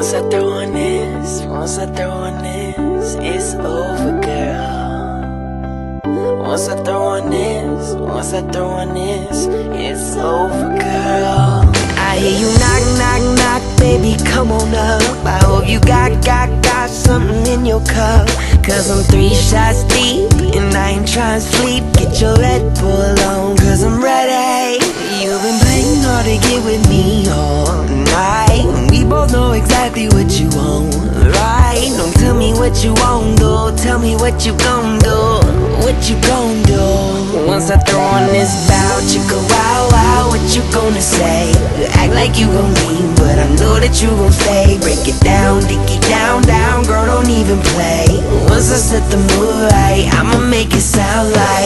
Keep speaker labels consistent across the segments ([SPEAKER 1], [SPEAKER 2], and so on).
[SPEAKER 1] Once I throw on this, once I throw on this, it's over, girl. Once I throw on this, once I throw on this, it's over, girl. I hear you knock, knock, knock, baby, come on up. I hope you got, got, got something in your cup. Cause I'm three shots deep, and I ain't trying to sleep. Get your Red Bull on, cause I'm ready. You've been playing hard to get with me what you want, though. Tell me what you gon' do. What you gon' do? Once I throw on this bow, chicka wow wow, what you gonna say? You act like you gon' leave, but I know that you gon' stay. Break it down, dick it down, down, girl, don't even play. Once I set the mood right, I'ma make it sound like.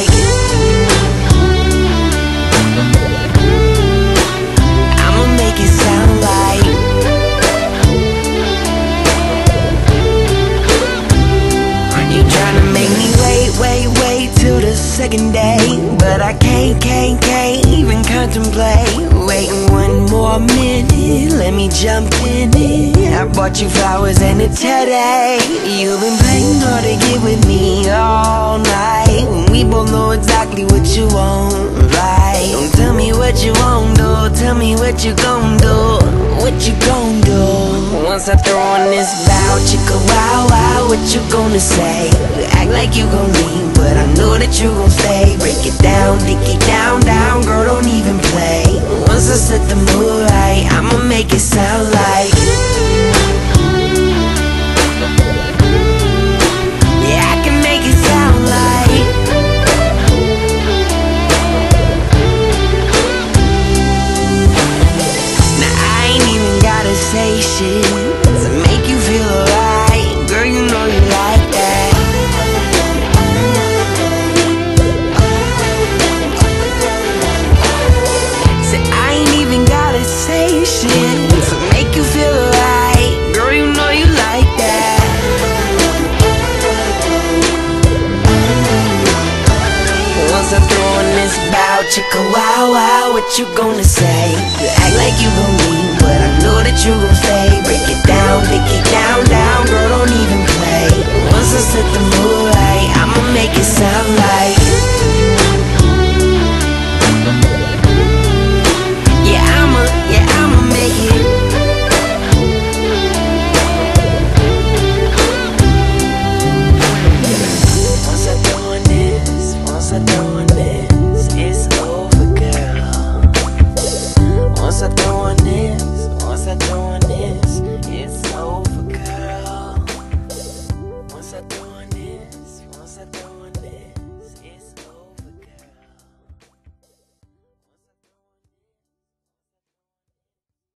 [SPEAKER 1] Second day But I can't, can't, can't even contemplate. Waiting one more minute, let me jump in it. I bought you flowers and a teddy You've been playing hard to get with me all night. We both know exactly what you want, Once I throw on this bow, chicka wow wow What you gonna say? You Act like you gon' leave, but I know that you gon' stay. Break it down, dick it down, down, girl, don't even play. Once I set the mood right, I'ma Chicka wow wow, what you gonna say? You act like you believe